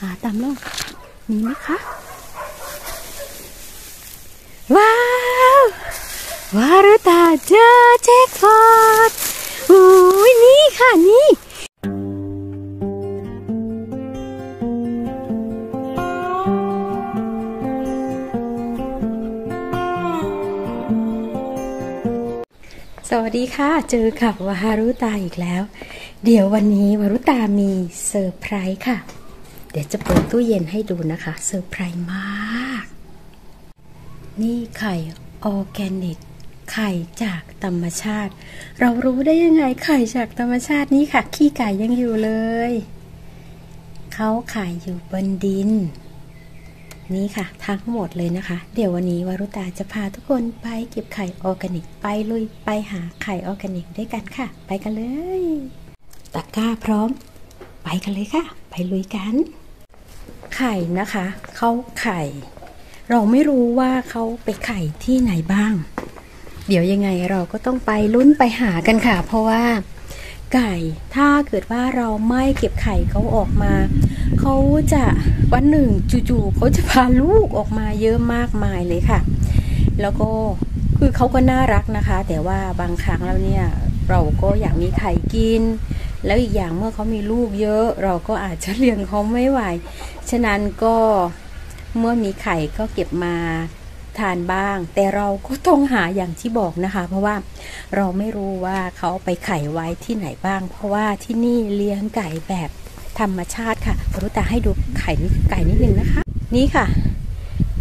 หาตามร่องมีไหมคะ ว้าววารุตาเจอแจ็คพอตอุ้ยนี่ค่ะนี่สวัสดีค่ะ เจอกับวารุตาอีกแล้ว เดี๋ยววันนี้วารุตามีเซอร์ไพรส์ค่ะ เดี๋ยวจะเปิดตู้เย็นให้ดูนะคะเซอร์ไพรส์มาก นี่ไข่ออร์แกนิก ไข่จากธรรมชาติ เรารู้ได้ยังไงไข่จากธรรมชาตินี่ค่ะ ขี้ไก่ยังอยู่เลย เขาไข่อยู่บนดิน นี่ค่ะ ทั้งหมดเลยนะคะ เดี๋ยววันนี้วารุตาจะพาทุกคนไปเก็บไข่ออร์แกนิก ไปลุยไปหาไข่ออร์แกนิกด้วยกันค่ะ ไปกันเลย ตะกร้าพร้อม ไปกันเลยค่ะ ไปลุยกัน ไข่นะคะเขาไข่ เราไม่รู้ว่าเขาไปไข่ที่ไหนบ้าง เดี๋ยวยังไงเราก็ต้องไปลุ้นไปหากันค่ะ เพราะว่าไก่ถ้าเกิดว่าเราไม่เก็บไข่เขาออกมา เขาจะวันหนึ่งจู่ๆเขาจะพาลูกออกมาเยอะมากมายเลยค่ะ แล้วก็คือเขาก็น่ารักนะคะ แต่ว่าบางครั้งแล้วเนี่ยเราก็อยากมีไข่กิน แล้วอีกอย่างเมื่อเขามีลูกเยอะ เราก็อาจจะเลี้ยงเขาไม่ไหว ฉะนั้นก็เมื่อมีไข่ก็เก็บมาทานบ้าง แต่เราก็ต้องหาอย่างที่บอกนะคะ เพราะว่าเราไม่รู้ว่าเขาไปไข่ไว้ที่ไหนบ้าง เพราะว่าที่นี่เลี้ยงไก่แบบธรรมชาติค่ะรู้แต่ให้ดูไข่ไก่นิดนึงนะคะ นี่ค่ะ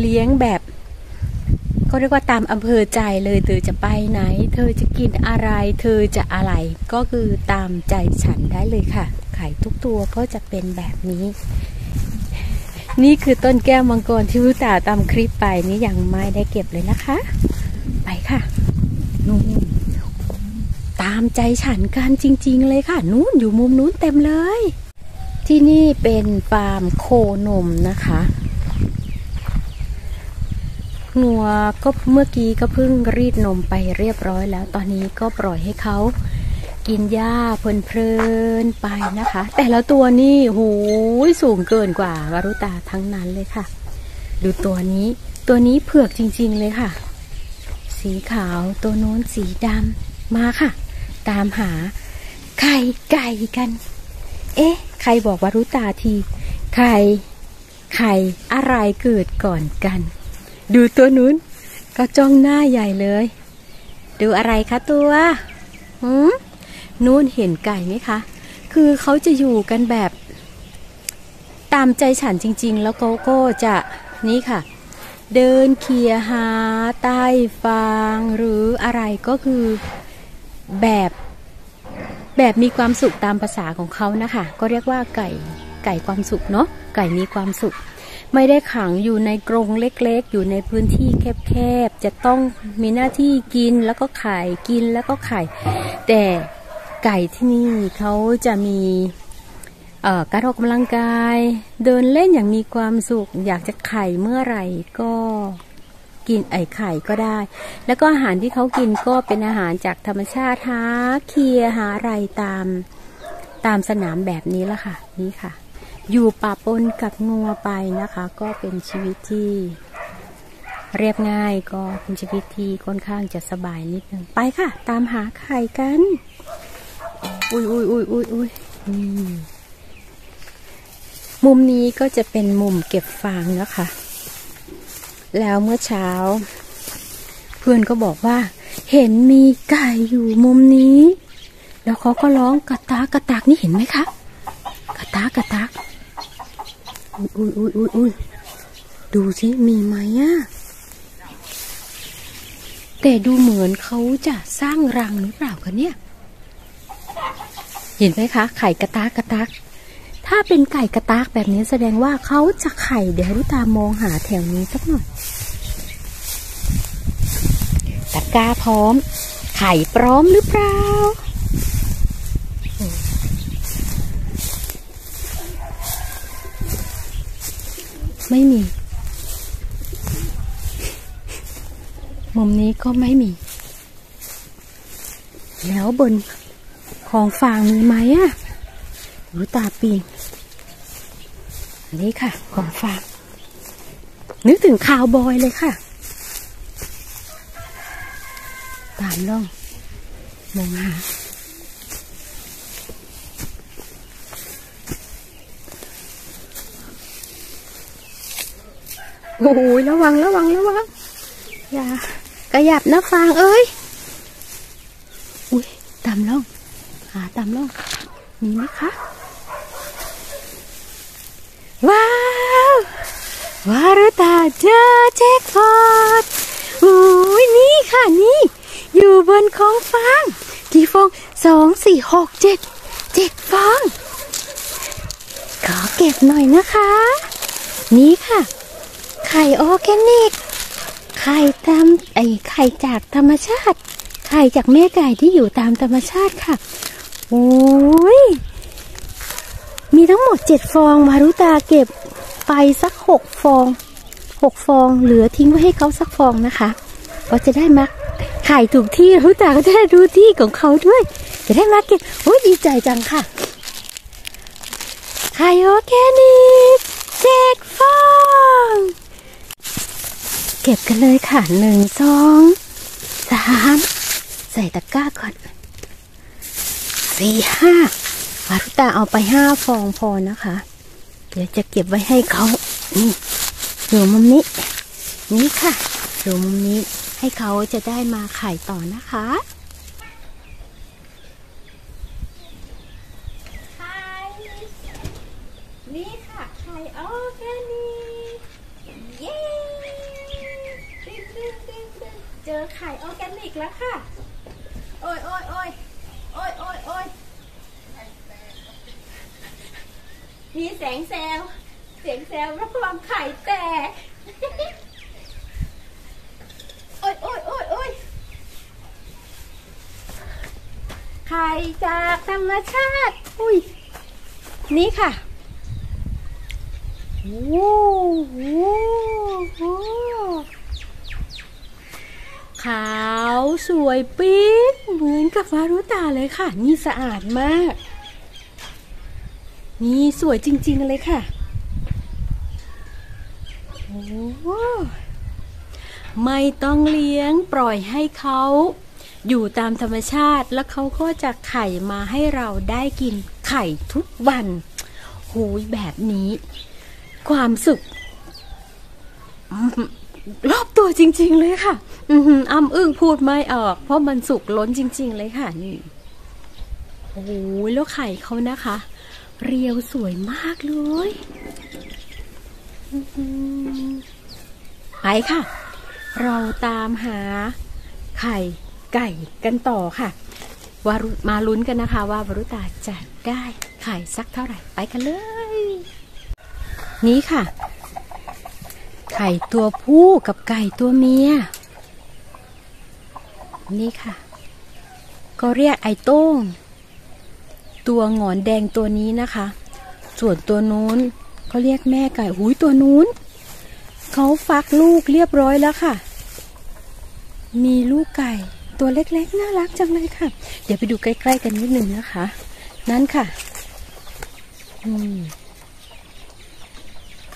เลี้ยงแบบก็เรียกว่าตามอำเภอใจเลยเธอจะไปไหน เธอจะกินอะไร เธอจะอะไรก็คือตามใจฉันได้เลยค่ะ ไข่ทุกตัวก็จะเป็นแบบนี้ นี่คือต้นแก้วมังกรที่วุตาตามคลิปไปนี่ยังไม่ได้เก็บเลยนะคะ ไปค่ะนู่นตามใจฉันกันจริง ๆ เลยค่ะ นู้นอยู่มุมนู้นเต็มเลย ที่นี่เป็นฟาร์มโคนมนะคะงัวก็เมื่อกี้ก็เพิ่งรีดนมไปเรียบร้อยแล้ว ตอนนี้ก็ปล่อยให้เขา กินหญ้าเพลินๆไปนะคะ แต่และตัวนี่โหยสูงเกินกว่าวารุตาทั้งนั้นเลยค่ะ ดูตัวนี้ ตัวนี้เผือกจริง ๆ เลยค่ะ สีขาวตัวโน้นสีดำมาค่ะ ตามหาไข่ไก่กัน เอ๊ะ ใครบอกวารุตาทีไข่ไข่อะไรเกิดก่อนกัน ดูตัวนู้น ก็จ้องหน้าใหญ่เลย ดูอะไรคะตัวหืม นู้นเห็นไก่ไหมคะ คือเขาจะอยู่กันแบบตามใจฉันจริง ๆ แล้วเขาก็จะนี่ค่ะ เดินเคียหาใต้ฟางหรืออะไรก็คือแบบแบบมีความสุขตามภาษาของเขานะคะ ก็เรียกว่าไก่ไก่ความสุขเนาะไก่มีความสุข ไม่ได้ขังอยู่ในกรงเล็กๆ อยู่ในพื้นที่แคบๆ จะต้องมีหน้าที่กินแล้วก็ไข่กินแล้วก็ไข่แต่ ไก่ที่นี่เขาจะมีการออกกำลังกาย เดินเล่นอย่างมีความสุข อยากจะไข่เมื่อไหร่ก็กินไอไข่ก็ได้ แล้วก็อาหารที่เขากินก็เป็นอาหารจากธรรมชาติหาเคียหาอะไรตามตามสนามแบบนี้ละค่ะ นี่ค่ะ อยู่ป่าปนกับงัวไปนะคะ ก็เป็นชีวิตที่เรียบง่ายก็เป็นชีวิตที่ค่อนข้างจะสบายนิดนึง ไปค่ะ ตามหาไข่กัน อุ้ยอุ้ยอุ้ยอุ้ยอุ้ยมุมนี้ก็จะเป็นมุมเก็บฟางนะคะ แล้วเมื่อเช้า เพื่อนก็บอกว่า เห็นมีไก่อยู่มุมนี้ แล้วเขาก็ร้องกระตากกระตากนี่เห็นไหมคะกระตากกระตากอุ้ยอุ้ยอุ้ยอุ้ยดูสิมีไหมอะแต่ดูเหมือนเขาจะสร้างรังหรือเปล่าคะเนี่ย เห็นไหมคะ ไข่กระตากกระตากถ้าเป็นไก่กระตากแบบนี้แสดงว่าเขาจะไข่เดี๋ยวรุตามองหาแถวนี้สักหน่อยตะกร้าพร้อม ไข่พร้อมหรือเปล่าไม่มี มุมนี้ก็ไม่มี แล้วบน ของฟางมีไหมอะรู้ตาปีนอันนี้ค่ะ ของฝากนึกถึงคาวบอยเลยค่ะ ตามล่องมองหา โอ้ยระวังระวังระวัง อย่ากระยับนะฟางเอ้ย อุ้ยตามล่อง หาตามล่องมีไหมคะ ว้าว วารุตาเจอแจ็คพอตอุ้ยนี่ค่ะนี่ อยู่บนของฟางกี่ฟองสองสี่หกเจ็ดเจ็ดฟอง ขอเก็บหน่อยนะคะ นี่ค่ะ ไข่ออร์แกนิก ไข่ตามไอไข่จากธรรมชาติไข่จากแม่ไก่ที่อยู่ตามธรรมชาติค่ะ โอ้ย มีทั้งหมดเจ็ดฟองมารุตาเก็บไปสักหกฟองหกฟองเหลือทิ้งไว้ให้เขาสักฟองนะคะ ก็จะได้มาไข่ถูกที่มารุตาก็จะได้รู้ที่ของเขาด้วย จะได้มาเก็บโอ้ยดีใจจังค่ะไข่ออร์แกนิกเจ็ดฟอง เก็บกันเลยค่ะหนึ่งสองสามใส่ตะกร้าก่อน สี่ห้ามารุตาเอาไปห้าฟองพอนะคะ เดี๋ยวจะเก็บไว้ให้เขานี่อยู่มุมนี้ นี่ค่ะอยู่มุมนี้ให้เขาจะได้มาไข่ต่อนะคะไข่นี่ค่ะ ไข่ออร์แกนิก เย้ดึงดึงดึงดึงเจอไข่ออร์แกนิกแล้วค่ะ โอ้ยโอ้ยโอ้ยโอ้ยโอ้ยโอ้ย มีแสงแซวเสียงแซวรับรองไข่แตก โอ้ยโอ้ยโอ้ยโอ้ยไข่จากธรรมชาติ อุ้ย นี่ค่ะโอ้โหโอ้ขาวสวยปิ๊งเหมือนกับวารุตาเลยค่ะ นี่สะอาดมาก นี่สวยจริง ๆ เลยค่ะ โอ้ไม่ต้องเลี้ยงปล่อยให้เขาอยู่ตามธรรมชาติแล้วเขาก็จะไข่มาให้เราได้กินไข่ทุกวันหูยแบบนี้ ความสุขรอบตัวจริง ๆ เลยค่ะ อือออ้ำอึ้งพูดไม่ออก เพราะมันสุกล้นจริง ๆ เลยค่ะนี่โอ้ยแล้วไข่เขานะคะ เรียวสวยมากเลย ไปค่ะ เราตามหาไข่ไก่กันต่อค่ะวารุมาลุ้นกันนะคะ ว่าวารุตาจะได้ไข่สักเท่าไหร่ไปกันเลย นี่ค่ะ ไข่ตัวผู้กับไก่ตัวเมีย นี่ค่ะ ก็เรียกไอ้โต้ง ตัวงอนแดงตัวนี้นะคะ ส่วนตัวนู้นก็เรียกแม่ไก่หุยตัวนู้นเขาฟักลูกเรียบร้อยแล้วค่ะ มีลูกไก่ตัวเล็กๆ น่ารักจังเลยค่ะ เดี๋ยวไปดูใกล้ๆกันนิดหนึ่งนะคะ นั่นค่ะ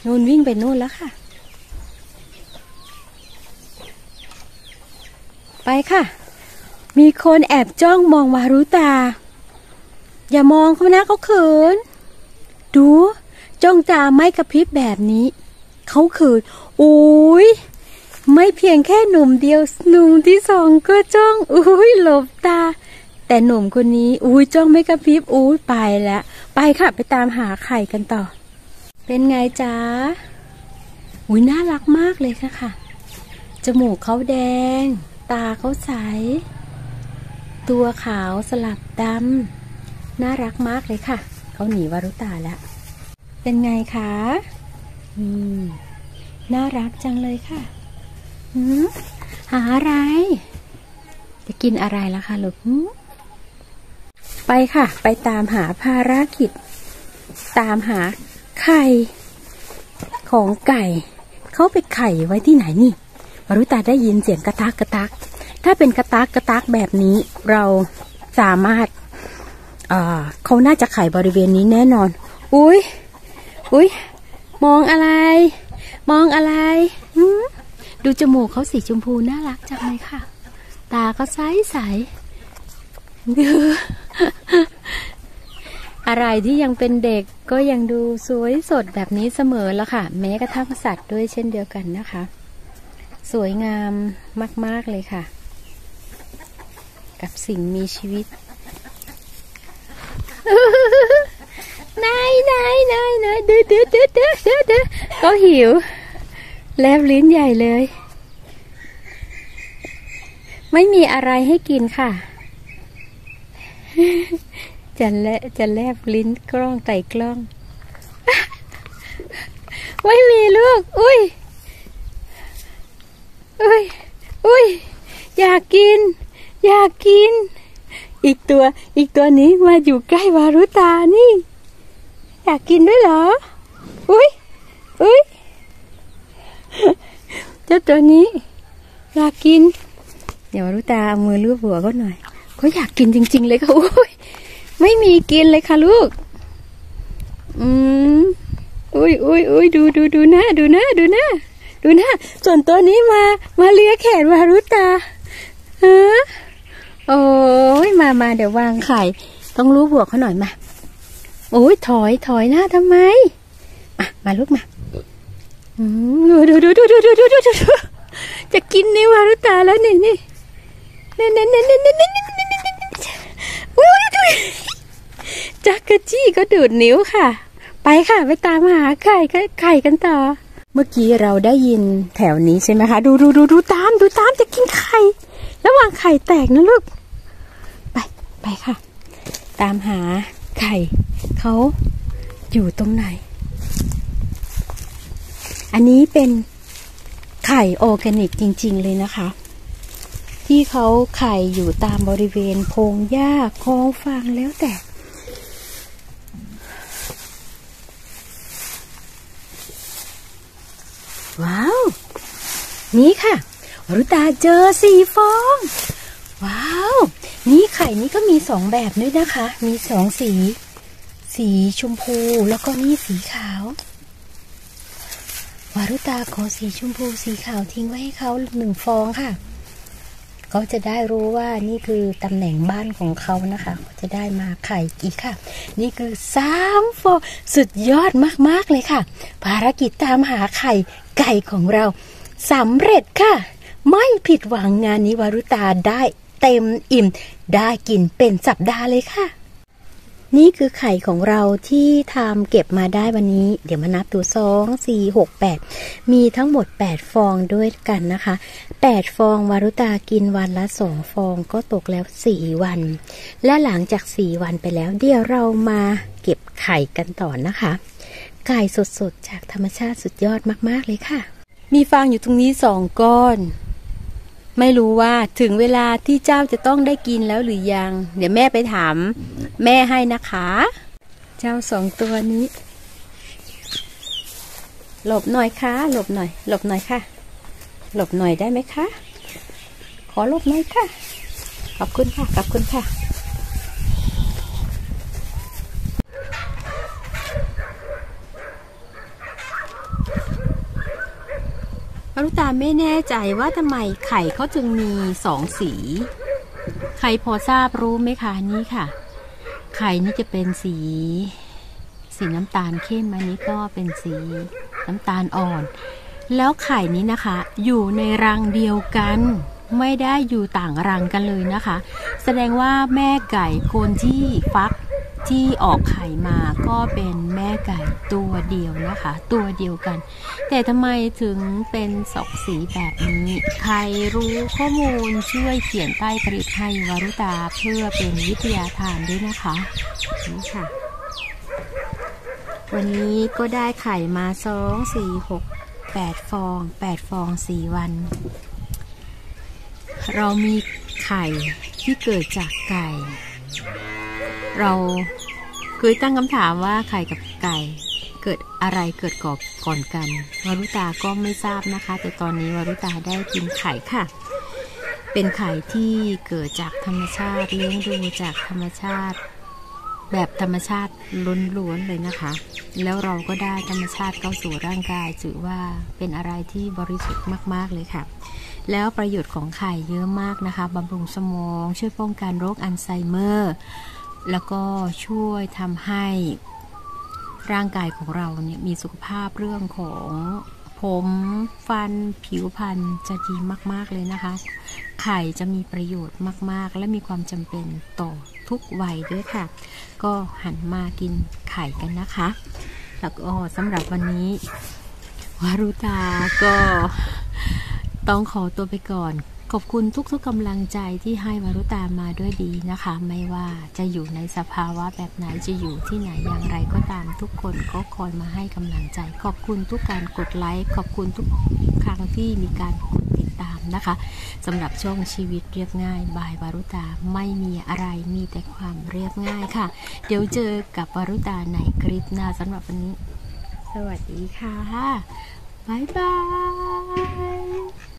นู่นวิ่งไปนู่นแล้วค่ะ ไปค่ะ มีคนแอบจ้องมองวารุตา อย่ามองเขานะเขาเขิน ดูจ้องตาไม่กระพริบแบบนี้ เขาเขินอุ้ยไม่เพียงแค่หนุ่มเดียวหนุ่มที่สองก็จ้องอุ้ยหลบตา แต่หนุ่มคนนี้อุ้ยจ้องไม่กระพริบอุ้ยไปแล้ว ไปค่ะไปตามหาไข่กันต่อ เป็นไงจ๊ะอุ้ยน่ารักมากเลยค่ะค่ะจมูกเขาแดง ตาเขาใส ตัวขาวสลับดำ น่ารักมากเลยค่ะ เขาหนีวารุตาแล้ว เป็นไงคะอืมน่ารักจังเลยค่ะหืมหาอะไร จะกินอะไรล่ะคะลูกไปค่ะ ไปตามหาภารกิจ ตามหาไข่ ของไก่ เขาไปไข่ไว้ที่ไหนนี่วารุตาได้ยินเสียงกระตักกระตัก ถ้าเป็นกระตักกระตักแบบนี้ เราสามารถ เขาน่าจะไข่บริเวณนี้แน่นอน อุ้ยอุ้ยมองอะไร มองอะไร ดูจมูกเขาสีชมพูน่ารักจังเลยค่ะ ตาก็ใสใสอะไรที่ยังเป็นเด็กก็ยังดูสวยสดแบบนี้เสมอแล้วค่ะ แม้กระทั่งสัตว์ด้วยเช่นเดียวกันนะคะ สวยงามมาก ๆ เลยค่ะ กับสิ่งมีชีวิต นายนายนายนายดื้อดื้อดื้อดื้อดื้อดื้อก็หิว แลบลิ้นใหญ่เลย ไม่มีอะไรให้กินค่ะ จะแลจะแลบลิ้นกล้องไต่กล้อง ไม่มีลูก อุ้ย อุ้ย อุ้ย อยากกิน อยากกิน อีกตัวอีกตัวนี้มาอยู่ใกล้วารุตานี่ อยากกินด้วยเหรอ อุ้ยอุ้ยเจ้าตัวนี้ อยากกิน เดี๋ยววารุตาเอามือลูบหัวก็หน่อยเขาอยากกินจริง ๆ เลยค่ะอุ้ยไม่มีกินเลยค่ะลูก อืมอุ้ยอุ้ยอุ้ยดูดูดูหน้าดูหน้าดูหน้าดูหน้าส่วนตัวนี้มา มาเลียแขนวารุตาฮะ โอ้ยมามาเดี๋ยววางไข่ ต้องรู้บวกเขาหน่อยมา โอ้ยถอยถอยหน้าทำไม มามาลูกมาอืมดูดูดูดูดูดูดูดูดูจะกินในวารุตาแล้วนี่นี่นี่นี่นี่นี่นี่นี่นี่นี่อุ้ยดูจักรจี้ก็ดูดนิ้วค่ะ ไปค่ะไปตามหาไข่ไข่กันต่อ เมื่อกี้เราได้ยินแถวนี้ใช่ไหมคะ ดูดูดูดูตามดูตามจะกินไข่ ระหว่างไข่แตกนะลูก ไปไปค่ะ ตามหาไข่เขาอยู่ตรงไหน อันนี้เป็นไข่ออร์แกนิกจริง ๆ เลยนะคะ ที่เขาไข่อยู่ตามบริเวณพงหญ้าคลองฟางแล้วแต่ว้าว นี่ค่ะ วรุตาเจอสี่ฟอง ว้าว นี่ไข่นี้ก็มีสองแบบด้วยนะคะ มีสองสี สีชมพูแล้วก็นี่สีขาววารุตาขอสีชมพูสีขาวทิ้งไว้ให้เขาหนึ่งฟองค่ะ เขาจะได้รู้ว่านี่คือตำแหน่งบ้านของเขานะคะเขาจะได้มาไข่อีกค่ะ นี่คือสามฟองสุดยอดมากๆเลยค่ะ ภารกิจตามหาไข่ไก่ของเราสำเร็จค่ะ ไม่ผิดหวังงานนี้วารุตาได้เต็มอิ่ม ได้กินเป็นสัปดาห์เลยค่ะ นี่คือไข่ของเราที่ทำเก็บมาได้วันนี้ เดี๋ยวมานับดูสองสี่หกแปดมีทั้งหมด 8 ฟองด้วยกันนะคะ 8 ฟองวารุตากินวันละสองฟองก็ตกแล้ว 4 วัน และหลังจาก 4 วันไปแล้ว เดี๋ยวเรามาเก็บไข่กันต่อนะคะ ไก่สดๆ จากธรรมชาติสุดยอดมากๆเลยค่ะมีฟางอยู่ตรงนี้สองก้อน ไม่รู้ว่าถึงเวลาที่เจ้าจะต้องได้กินแล้วหรือยัง เดี๋ยวแม่ไปถาม แม่ให้นะคะ เจ้าสองตัวนี้ หลบหน่อยค่ะหลบหน่อย หลบหน่อยค่ะ หลบหน่อยได้ไหมคะ ขอหลบหน่อยค่ะ ขอบคุณค่ะ ขอบคุณค่ะ อรุตาไม่แน่ใจว่าทำไมไข่เขาจึงมีสองสี ใครพอทราบรู้ไหมคะนี่ค่ะ ไข่นี่จะเป็นสี สีน้ำตาลเข้มอันนี้ก็เป็นสีน้ำตาลอ่อน แล้วไข่นี้นะคะ อยู่ในรังเดียวกันไม่ได้อยู่ต่างรังกันเลยนะคะ แสดงว่าแม่ไก่คนที่ฟัก ที่ออกไข่มาก็เป็นแม่ไก่ตัวเดียวนะคะ ตัวเดียวกัน แต่ทำไมถึงเป็นสองสีแบบนี้ ใครรู้ข้อมูลช่วยเขียนใต้คลิปให้วารุตาเพื่อเป็นวิทยาทานด้วยนะคะนี่ค่ะ วันนี้ก็ได้ไข่มาสองสี่หกแปดฟองแปดฟองสี่วัน เรามีไข่ที่เกิดจากไก่ เราเคยตั้งคำถามว่าไข่กับไก่เกิดอะไรเกิดก่อนก่อนกันวารุตาก็ไม่ทราบนะคะ แต่ตอนนี้วารุตาได้กินไข่ค่ะ เป็นไข่ที่เกิดจากธรรมชาติเลี้ยงดูจากธรรมชาติ แบบธรรมชาติล้วนๆเลยนะคะ แล้วเราก็ได้ธรรมชาติเข้าสู่ร่างกายถือว่าเป็นอะไรที่บริสุทธิ์มากๆเลยค่ะแล้วประโยชน์ของไข่เยอะมากนะคะบำรุงสมอง ช่วยป้องกันโรคอัลไซเมอร์ แล้วก็ช่วยทำให้ร่างกายของเราเนี่ยมีสุขภาพเรื่องของผมฟันผิวพรรณจะดีมาก ๆ เลยนะคะ ไข่จะมีประโยชน์มาก ๆ และมีความจำเป็นต่อทุกวัยด้วยค่ะ ก็หันมากินไข่กันนะคะ แล้วก็สำหรับวันนี้วารุตาก็ต้องขอตัวไปก่อน ขอบคุณทุกๆกำลังใจที่ให้วารุตามาด้วยดีนะคะ ไม่ว่าจะอยู่ในสภาวะแบบไหนจะอยู่ที่ไหนอย่างไรก็ตามทุกคนก็คอยมาให้กำลังใจ ขอบคุณทุกการกดไลค์ขอบคุณทุกครั้งที่มีการกดติดตามนะคะสำหรับช่องชีวิตเรียบง่ายบายวารุตาไม่มีอะไรมีแต่ความเรียบง่ายค่ะ เดี๋ยวเจอกับวารุตาในคลิปหน้าสำหรับวันนี้ สวัสดีค่ะบ๊ายบาย